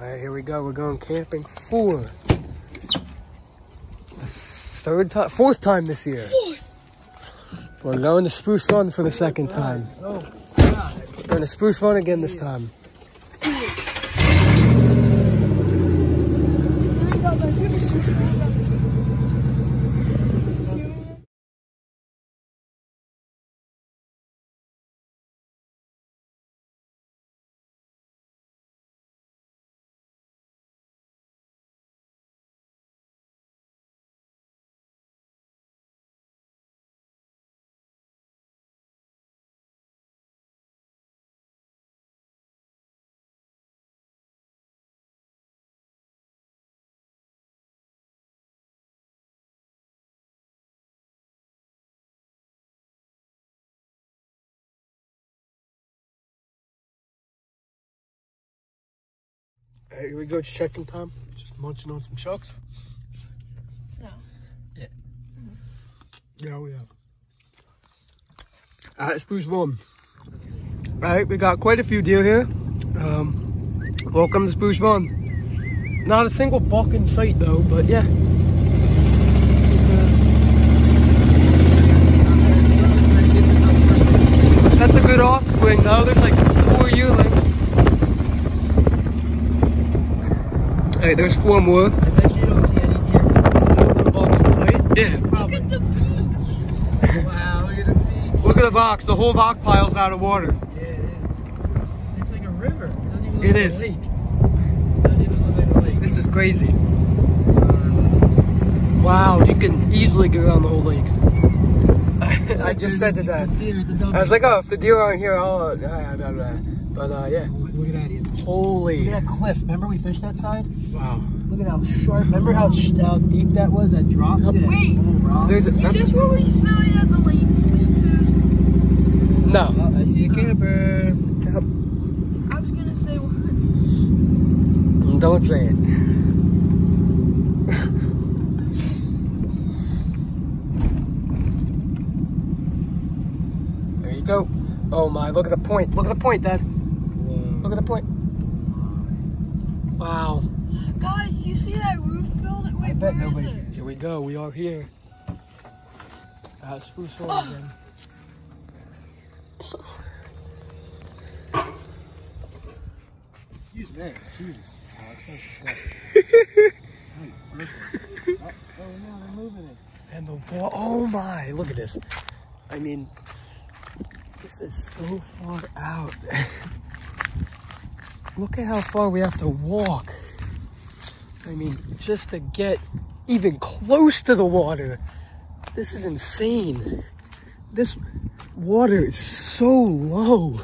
All right, here we go. We're going camping for third time, fourth time this year. Fourth. We're going to Spruce Run for the second time. Oh, God. We're going to Spruce Run again this time. Right, here we go. Checking time. Just munching on some chucks. No. Yeah. Yeah, we are. All right, Spruce Run. All right, we got quite a few deer here. Um, welcome to Spruce Run. Not a single buck in sight though, but yeah. That's a good off offspring though. There's like four yearlings. Hey, there's four more. I bet you don't see any deer. Still no bucks in sight. Yeah, probably. Look at the beach. Wow, look at the beach. Look at the rocks. The whole rock pile's out of water. Yeah, it is. It's like a river. It doesn't even look It like is. a lake. It doesn't even look like a lake. This is crazy. Wow, you can easily get around the whole lake. I just said to Dad. Deer at the double. I was like, oh, if the deer aren't here, I'll. Uh, blah, blah, blah. But uh, yeah. Look at that. Holy. Look at that cliff. Remember we fished that side? Wow. Look at how sharp. Remember how, sh- how deep that was? That drop. Look at Wait. that. There's a. Is That's, this where we started at the lake? Twos? no. Oh, I see a oh. camper. I was gonna say what? Don't say it. there you go. Oh my, look at the point. Look at the point, Dad. Look at the point. Wow. Guys, do you see that roof building? Wait, I bet where is nobody- it? Here we go. We are here. At Spruce Hill Oh. again. Excuse me. Jesus. Oh, it's so disgusting. oh, oh, no, they're moving it. And the wall. Oh my, look at this. I mean, this is so far out. look at how far we have to walk. I mean, just to get even close to the water. This is insane. This water is so low.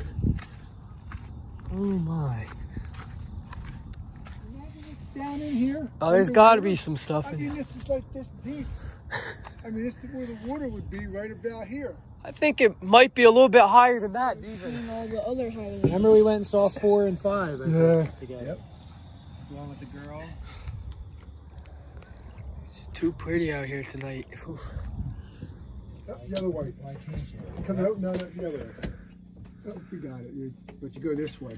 Oh my. Down in here. Oh, there's got to be some stuff I in mean, here. this is like this deep. I mean, this is where the water would be, right about here. I think it might be a little bit higher than that, even. Seeing all the other highways. Remember we went and saw four and five, I think, Yeah. together. Yep. Along with the girl. It's just too pretty out here tonight. Whew. Oh, the other way. Why can't you? Come out. No, no, the other way. Oh, you got it. You, but you go this way.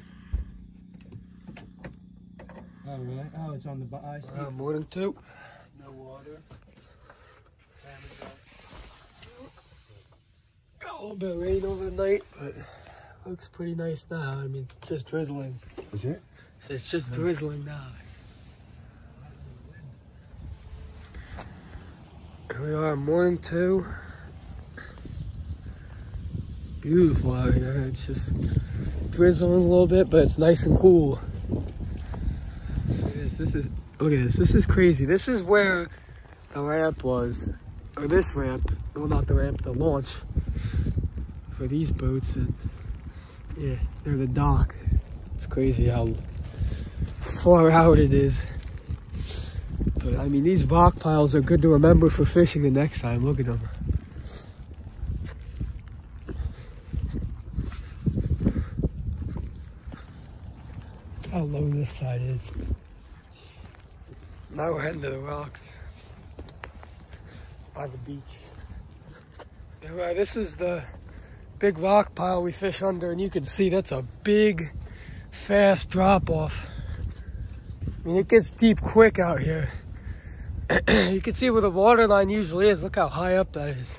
Oh, really? Oh, it's on the, bu- I see. Uh, more than two. No water. Got a little bit of rain over the night, but looks pretty nice now. I mean, it's just drizzling. Is it? So it's just drizzling now. We are, morning two. Beautiful out here. It's just drizzling a little bit, but it's nice and cool. This. This is look at this. This is crazy. This is where the ramp was, or this ramp. Well, not the ramp, the launch for these boats. And yeah, they're the dock. It's crazy how far out it is. But I mean, these rock piles are good to remember for fishing the next time. Look at them. How low this side is. Now we're heading to the rocks by the beach. This is the big rock pile we fish under, and you can see that's a big, fast drop off. I mean, it gets deep quick out here. you can see where the water line usually is. Look how high up that is.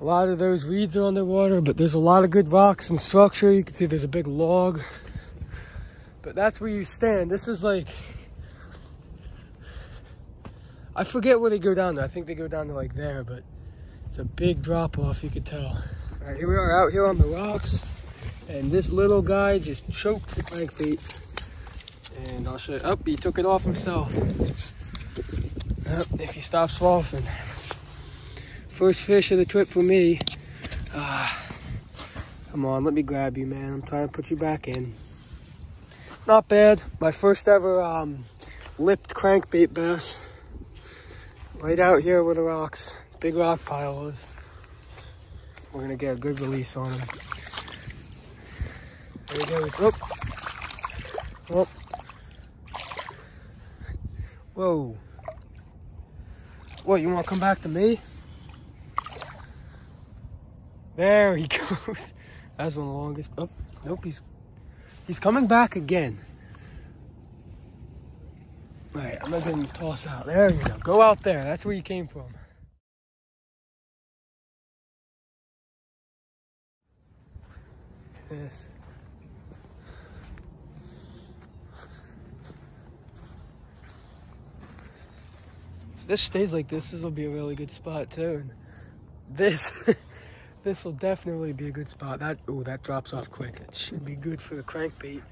A lot of those reeds are underwater, but there's a lot of good rocks and structure. You can see there's a big log. But that's where you stand. This is like, I forget where they go down to. I think they go down to like there, but it's a big drop off, you could tell. All right, here we are out here on the rocks. And this little guy just choked the crankbait. And I'll show you, oh, he took it off himself. Yep, if he stops sloughing. First fish of the trip for me. Ah, come on, let me grab you, man. I'm trying to put you back in. Not bad. My first ever um, lipped crankbait bass. Right out here where the rocks, big rock pile is. We're gonna get a good release on him. There he goes. Oh. Oh. Whoa. What, you wanna come back to me? There he goes. That's one of the longest. Oh, nope, he's he's coming back again. All right, I'm not gonna toss out. There you go. Go out there. That's where you came from. This. This stays like this, this will be a really good spot too. And this, this will definitely be a good spot. That oh, that drops off quick. It should be good for the crankbait.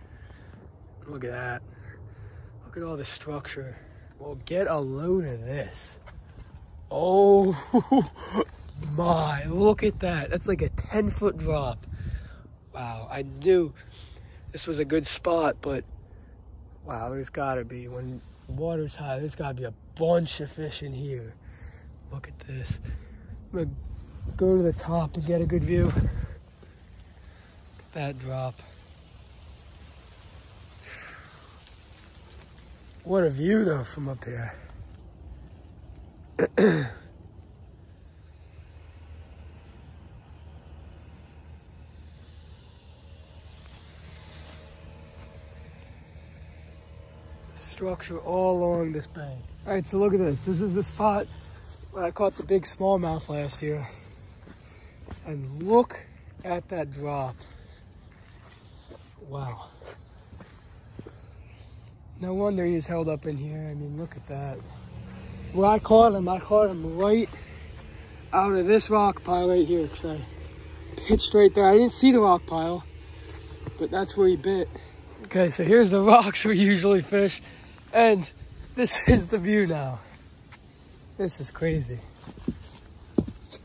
Look at that. Look at all the structure. Well, get a load of this. Oh my, look at that. That's like a 10 foot drop. Wow, I knew this was a good spot, but wow, there's gotta be, when water's high, there's gotta be a bunch of fish in here. Look at this. I'm gonna go to the top and get a good view. That drop. What a view though from up here. Structure all along this bank. All right, so look at this. This is the spot where I caught the big smallmouth last year. And look at that drop. Wow. No wonder he's held up in here. I mean, look at that. Where I caught him, I caught him right out of this rock pile right here because I pitched right there. I didn't see the rock pile, but that's where he bit. Okay, so here's the rocks we usually fish, and this is the view now. This is crazy.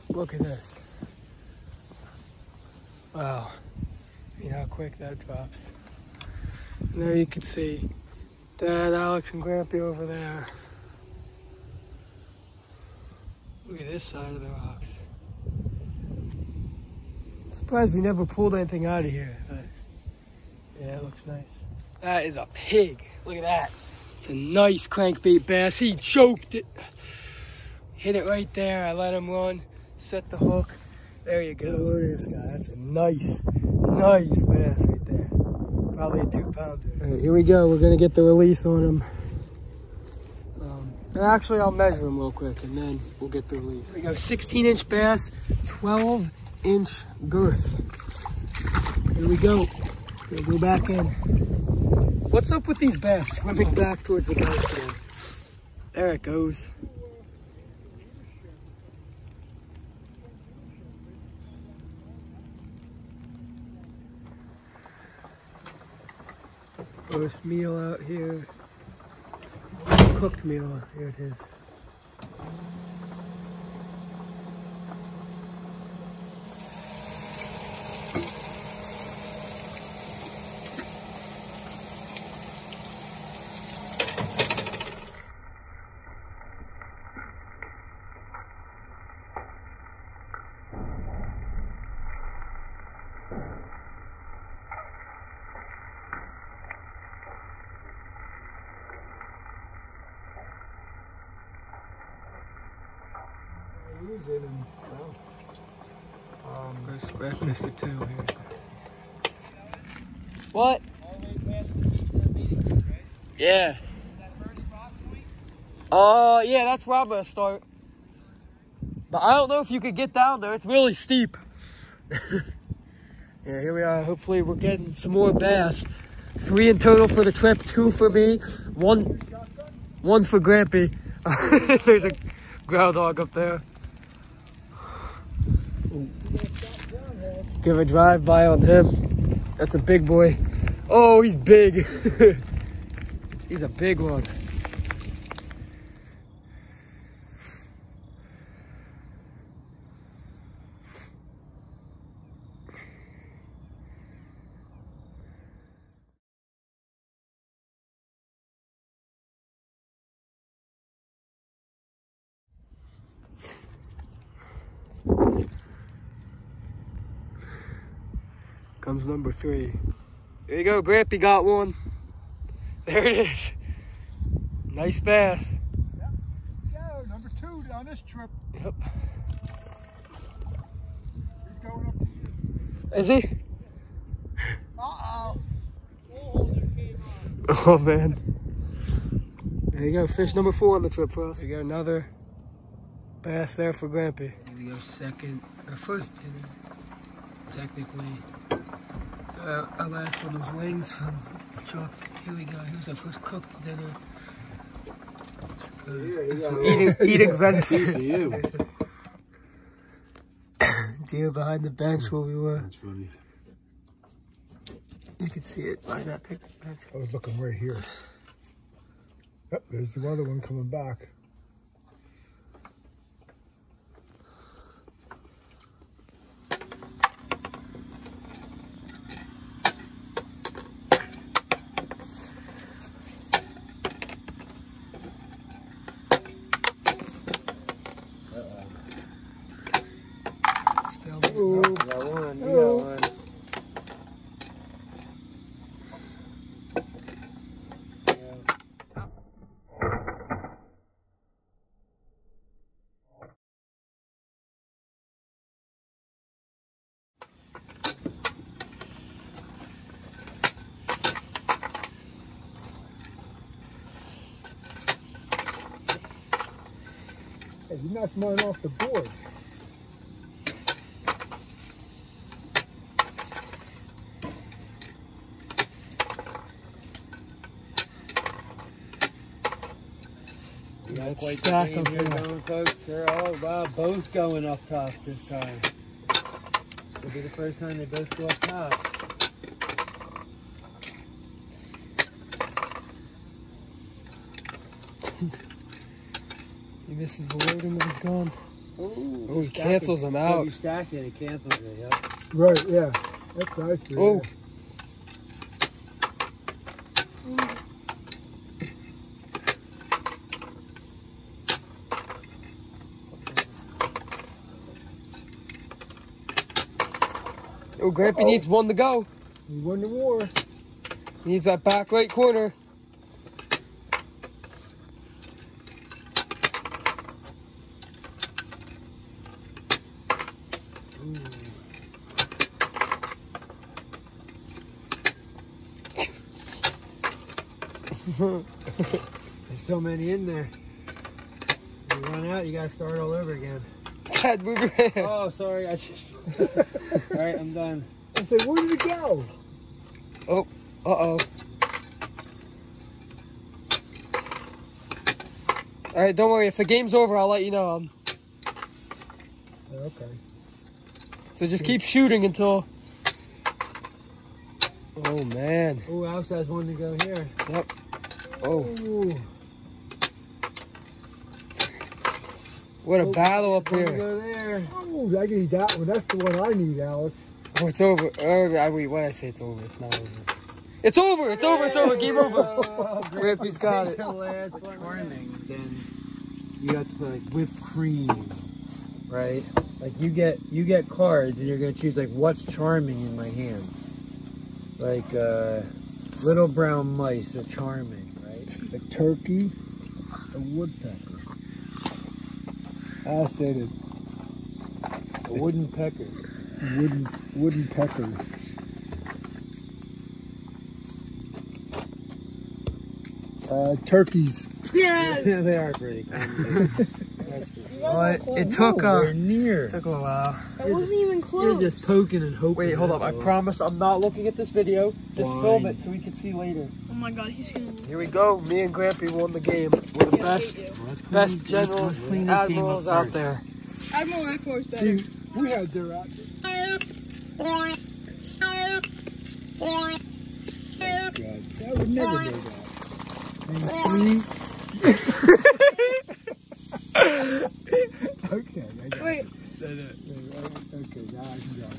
Look at this. Wow. Know how quick that drops. And there you can see Dad, Alex, and Grampy over there. Look at this side of the rocks. Surprised we never pulled anything out of here. But yeah, it looks nice. That is a pig. Look at that. It's a nice crankbait bass. He choked it. Hit it right there. I let him run. Set the hook. There you go. Look at this guy. That's a nice, nice bass right there. Probably a two pounder. All right, here we go. We're gonna get the release on him. Um, actually, I'll measure him real quick and then we'll get the release. Here we go. 16 inch bass, 12 inch girth. Here we go. Gonna go back in. What's up with these bass swimming back towards the boat today? There it goes. Oh, Roast meal out here. Cooked meal. Here it is. Use it and, well, um, First breakfast at two here. What? All the way past the beach, that meeting Yeah. Uh, yeah, that's where I'm gonna start. But I don't know if you could get down there. It's really steep. yeah, here we are. Hopefully we're getting some more bass. Three in total for the trip. Two for me. One, one for Grampy. There's a groundhog up there. Give a drive by on him. That's a big boy. Oh, he's big. he's a big one. Comes number three. There you go, Grampy got one. There it is. Nice bass. Yeah, number two on this trip. Yep. He's going up to you. Is he? Uh-oh. Oh man. There you go, fish number four on the trip for us. There you go, another bass there for Grampy. Here we go, second, or first technically. Uh, our last one was wings from Chuck's. Here we go, here's our first cooked dinner. It's good. It's eating, eating venison. you. Deer behind the bench where we were. That's funny. You can see it behind that picnic bench. I was looking right here. Yep, there's the other one coming back. Still Ooh. You got one. You Oh. got one. Hey, you knocked mine off the board. It's Quite stack the here. going, folks. They're all wow, both going up top this time. It'll be the first time they both go up top. He misses the loading and he's gone. Ooh, Oh, he oh, cancels it. them So out. you stack it, it cancels it. Yep. Right, yeah. That's nice. for Oh. you. Oh, Grampy Uh-oh. needs one to go. You won the war. He needs that back right corner. There's so many in there. You run out, you gotta start all over again. Dad, move your hand. Oh, sorry. I just. all right, I'm done. I said, where did it go? Oh, uh-oh. All right, don't worry. If the game's over, I'll let you know. Um, Okay. so just keep shooting until... Oh, man. Oh, Alex has one to go here. Yep. Oh, Ooh. What a Oh, battle up here. go there. Ooh, I need that one. That's the one I need, Alex. Oh, it's over. Oh, I wait, when I say it's over, it's not over. It's over! It's over! It's over! Game over! Oh, Grampy's got it. The last one. Charming. Then you have to put like whipped cream, right? Like you get you get cards and you're gonna choose like what's charming in my hand. Like uh, little brown mice are charming, right? A turkey, a woodpecker. I said it. A wooden pecker. Wooden, wooden peckers. Uh, turkeys. Yeah. Yeah, they are pretty common. That's good. What? It took We're uh, near. took a little while. That wasn't even close. You're just poking and hoping. Wait, hold up. I promise I'm not looking at this video. Just film it so we can see later. Oh my god, he's gonna. Here we go. Me and Grampy won the game. We're the Yeah, best. Well, let's clean- best let's- generals, let's clean this game admirals up out first. there. Admiral Ackbar's better. See, we had their out God, I would never know that. Name three. okay, I got Wait, it. Okay, now I can go.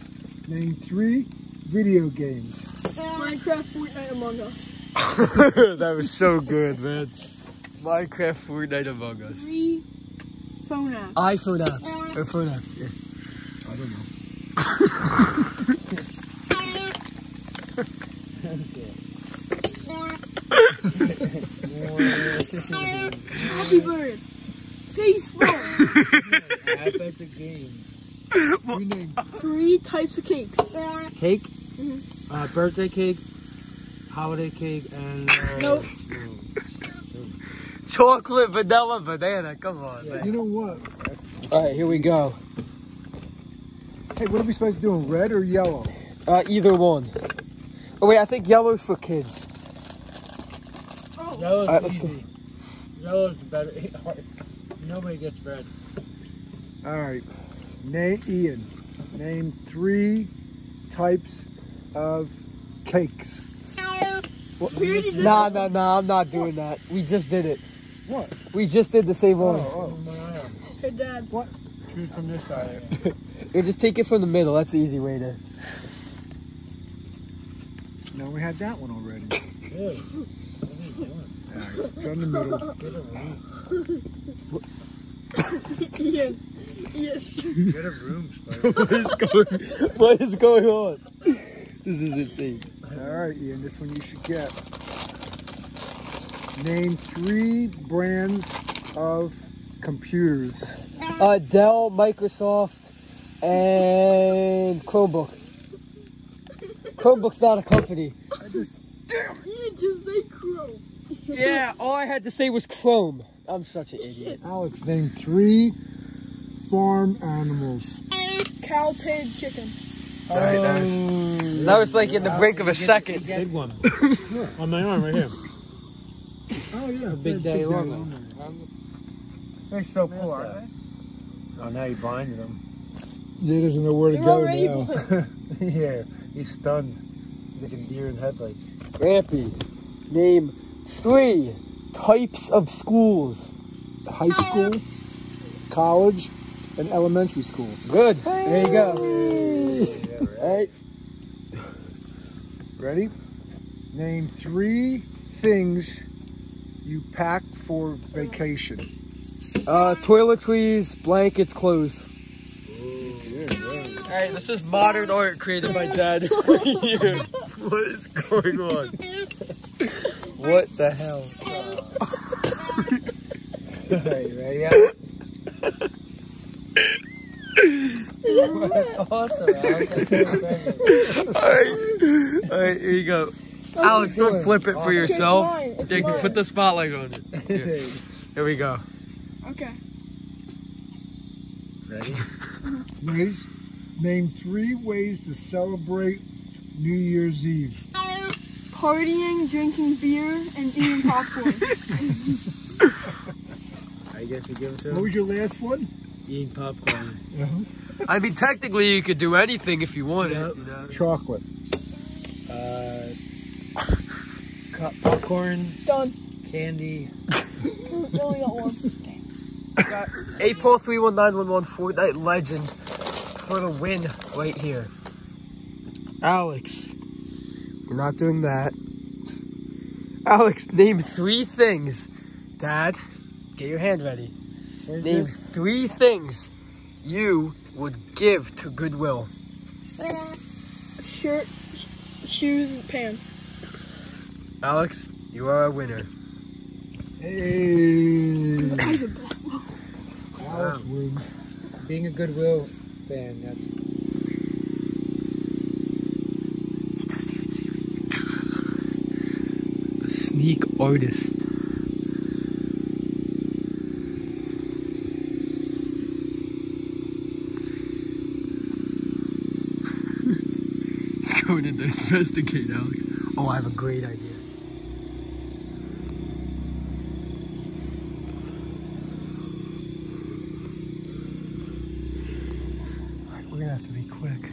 Name three video games. Minecraft, Fortnite, Among Us. that was so good, man. Minecraft, Fortnite, Among Us. Three phone apps. iPhone apps uh, or phone apps. Yeah. I don't know. Happy Bird. Facebook. Epic game. You name Three types of cake. Cake, Mm-hmm. uh, birthday cake, holiday cake, and uh, Nope. Chocolate, vanilla, banana. Come on, man. You know what? All right, here we go. Hey, what are we supposed to do? Red or yellow? Uh, either one. Oh wait, I think yellow's for kids. Oh, Yellow's Alright, let's go. Yellow's better. Nobody gets red. All right. Name Ian. Name three types of cakes. we already did Nah, nah, nah. I'm not doing that. We just did it. What? We just did the same Oh, one. oh. Hey, Dad. What? Choose from this side. You just take it from the middle. That's the easy way to. No, we had that one already. Ew. What are you doing? All right. From the middle. Get a room. Ian. Ian. Get a room, Spider. what is going? What is going on? This is insane. All right, Ian. This one you should get. Name three brands of computers. Uh, Dell, Microsoft, and Chromebook. Chromebook's not a company. I just Ian, just say crow. Yeah, all I had to say was Chrome. I'm such an idiot. Alex. Name three farm animals. Cow, pig, chicken. All right, that was, that was like in the break of a second. Big one. On my arm, right here. Oh yeah, Big Daddy Long. They're so cool, aren't they? Oh, now you blinded him. He doesn't know where to You're go now. yeah, he's stunned. He's like a deer in headlights. Grampy, name three types of schools. High school, college, and elementary school. Good. There you go. Yeah, right. All right. Ready? Name three things you pack for vacation. Uh, toiletries, blankets, clothes. All right, this is modern art created by Dad. for you. what is going on? What the hell? Alright, you ready? Alex? That's awesome, Alex. I can't believe it. All right, all right, here you go. Alex, don't flip it for yourself. mine, it's Yeah, mine. put the spotlight on it. Here, here we go. Okay. Ready? Uh-huh. Ways, name three ways to celebrate New Year's Eve. Partying, drinking beer, and eating popcorn. I guess we give it to him. What was your last one? Eating popcorn. I mean, technically, you could do anything if you wanted. Yep. You know? Chocolate. Uh, popcorn, Done. candy. You only got one. Eight four three one nine one one Fortnite legend for the win right here. Alex, we're not doing that. Alex, name three things. Dad, get your hand ready. Name three things you would give to Goodwill. Shirt, shoes, and pants. Alex, you are a winner. Hey. That's a bad Alex wins. Being a Goodwill fan, that's unique artist. He's going in to investigate, Alex. Oh, I have a great idea. We're gonna have to be quick.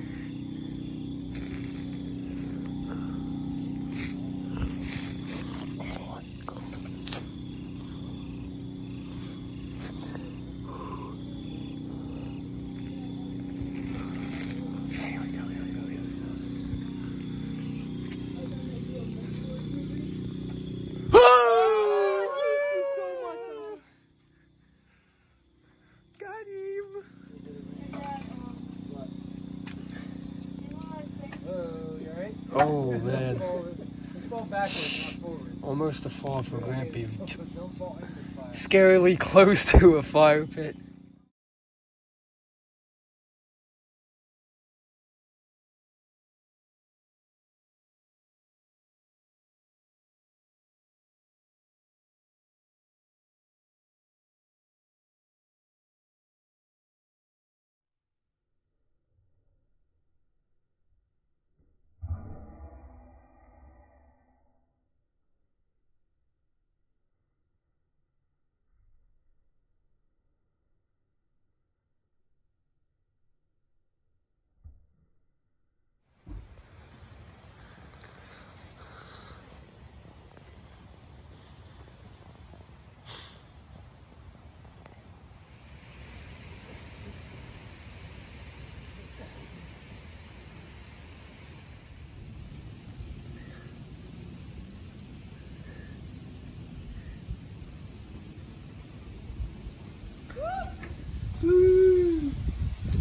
Almost a fall for Grampy. Scarily close to a fire pit.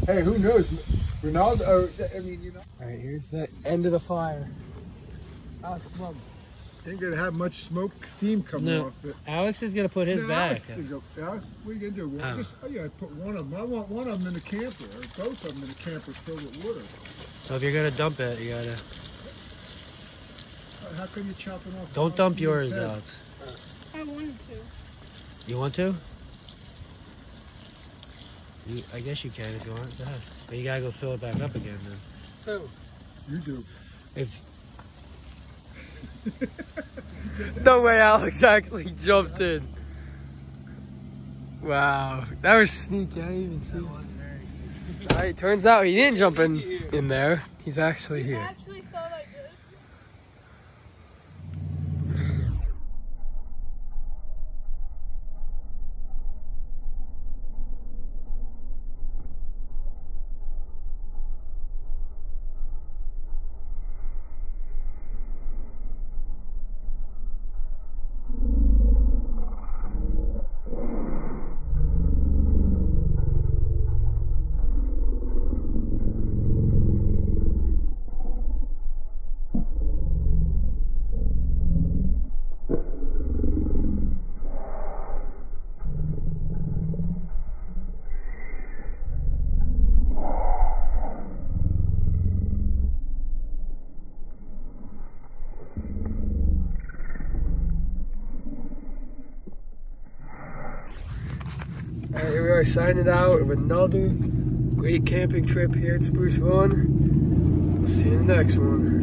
Hey, who knows? Ronaldo, uh, I mean, you know. Alright, here's the end of the fire. Alex, come on. Ain't gonna have much smoke, steam coming No. off it. Alex is gonna put his No, back. Alex, go, Alex, what are you gonna do? Well, Oh. just, oh yeah, I put one of them. I want one of them in the camper, or both of them in the camper filled with water. So if you're gonna dump it, you gotta How come you chopping off? don't dump yours, of your head? Alex. I wanted to. You want to? You, I guess you can if you want. Go ahead. But you gotta go fill it back up again then. Oh, you do. If No way Alex actually jumped in. Wow, that was sneaky. I didn't even see. Alright, turns out he didn't jump in in there. He's actually I here. actually signing out of another great camping trip here at Spruce Run. See you in the next one.